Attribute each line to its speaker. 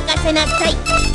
Speaker 1: 任せなさい。